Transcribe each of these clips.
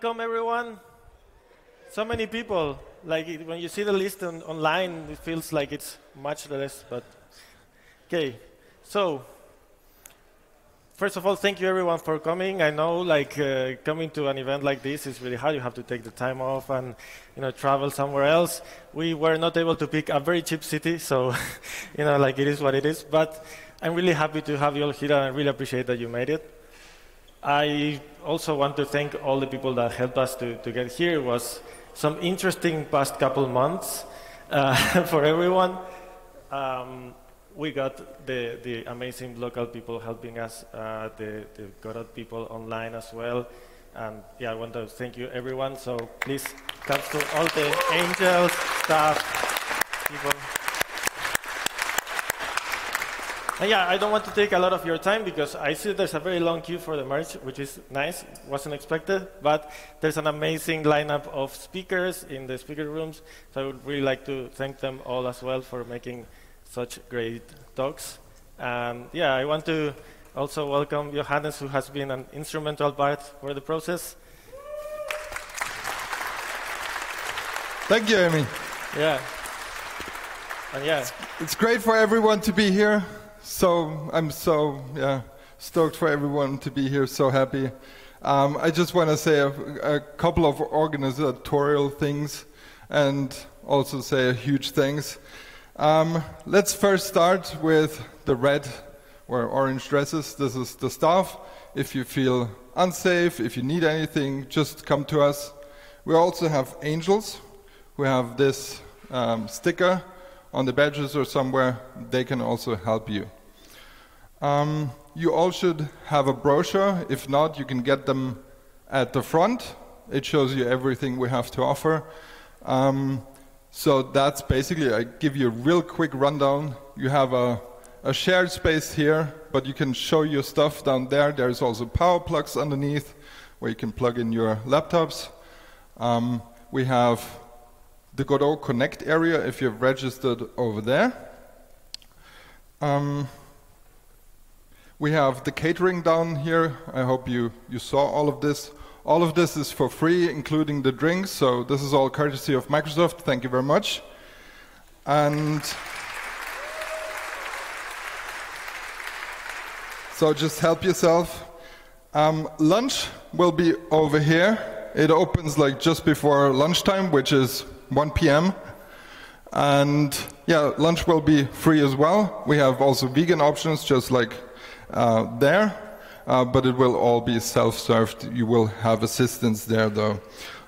welcome everyone. So many people. Like when you see the list on, online, it feels like it's much less. But okay, so first of all, thank you everyone for coming. I know like uh, coming to an event like this is really hard. You have to take the time off and you know travel somewhere else. We were not able to pick a very cheap city, so you know like it is what it is. But I'm really happy to have you all here, and I really appreciate that you made it. I also want to thank all the people that helped us to, to get here. It was some interesting past couple months uh, for everyone. Um, we got the, the amazing local people helping us, uh, the, the Godot people online as well. And yeah, I want to thank you everyone. So please come to all the angels, staff, people. And yeah, I don't want to take a lot of your time because I see there's a very long queue for the merch, which is nice, wasn't expected, but there's an amazing lineup of speakers in the speaker rooms, so I would really like to thank them all as well for making such great talks. And yeah, I want to also welcome Johannes, who has been an instrumental part for the process. Thank you, Amy. Yeah. And yeah. It's great for everyone to be here. So I'm so yeah stoked for everyone to be here. So happy. Um, I just want to say a, a, couple of organizational things, and also say a huge thanks. Um, let's first start with the red or orange dresses. This is the staff. If you feel unsafe, if you need anything, just come to us. We also have angels who have this um, sticker on the badges or somewhere. They can also help you. Um, you all should have a brochure. If not, you can get them at the front. It shows you everything we have to offer. Um, so that's basically, I give you a real quick rundown. You have a, a shared space here, but you can show your stuff down there. There's also power plugs underneath where you can plug in your laptops. Um, we have the Godot Connect area if you've registered over there. Um, we have the catering down here. I hope you, you saw all of this. All of this is for free, including the drinks, so this is all courtesy of Microsoft. Thank you very much. And so just help yourself. Um, lunch will be over here. It opens like just before lunchtime, which is 1 p.m. And yeah, lunch will be free as well. We have also vegan options, just like there, uh, but it will all be self-served. You will have assistance there, though.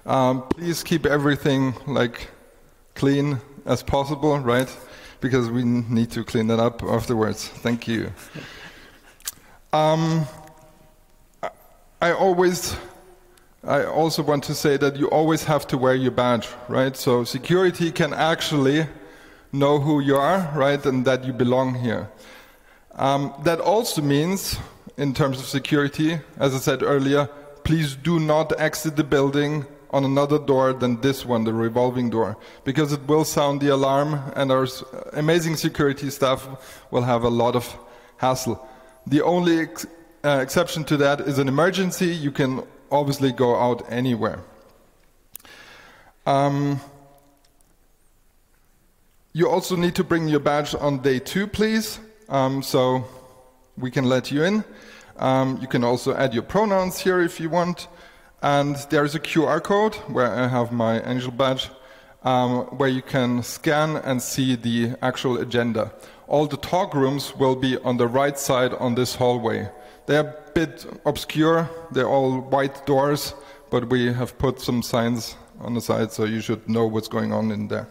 Um, please keep everything like clean as possible, right? Because we need to clean that up afterwards. Thank you. Um, I always, I also want to say that you always have to wear your badge, right? So security can actually know who you are, right, and that you belong here. Um, that also means, in terms of security, as I said earlier, please do not exit the building on another door than this one, the revolving door, because it will sound the alarm and our amazing security staff will have a lot of hassle. The only ex uh, exception to that is an emergency. You can obviously go out anywhere. Um, you also need to bring your badge on day two, please. Um, so we can let you in. Um, you can also add your pronouns here if you want. And there's a QR code where I have my Angel badge, um, where you can scan and see the actual agenda. All the talk rooms will be on the right side on this hallway. They're a bit obscure, they're all white doors, but we have put some signs on the side so you should know what's going on in there.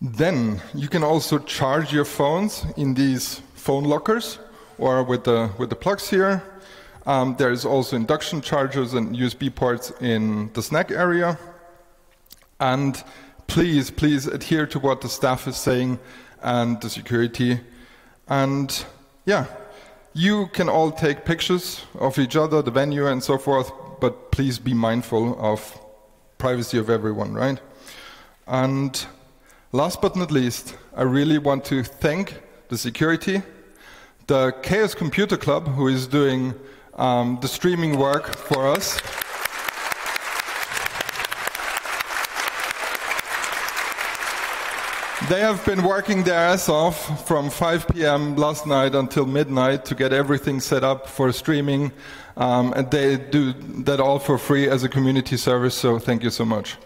Then you can also charge your phones in these phone lockers or with the, with the plugs here. Um, there's also induction chargers and USB ports in the snack area. And please, please adhere to what the staff is saying and the security. And yeah, you can all take pictures of each other, the venue, and so forth, but please be mindful of privacy of everyone, right? And Last but not least, I really want to thank the security, the Chaos Computer Club, who is doing um, the streaming work for us. They have been working their ass off from 5 p.m. last night until midnight to get everything set up for streaming, um, and they do that all for free as a community service, so thank you so much.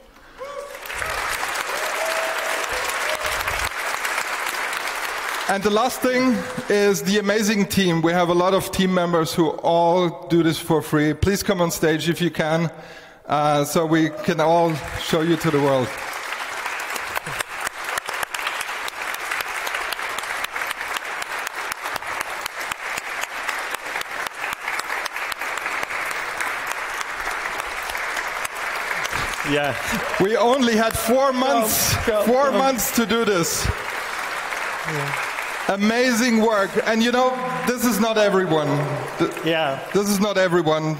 And the last thing is the amazing team. We have a lot of team members who all do this for free. Please come on stage if you can, uh, so we can all show you to the world. Yeah. We only had four months, come, four months to do this. Amazing work, and you know this is not everyone. Yeah. This is not everyone.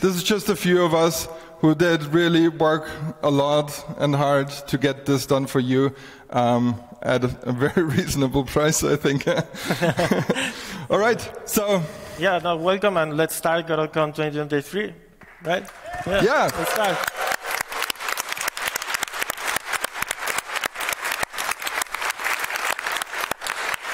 This is just a few of us who did really work a lot and hard to get this done for you um, at a, a very reasonable price, I think. All right, so Yeah, no, welcome and let's start GodotCon 2023, right? Yeah. Let's start.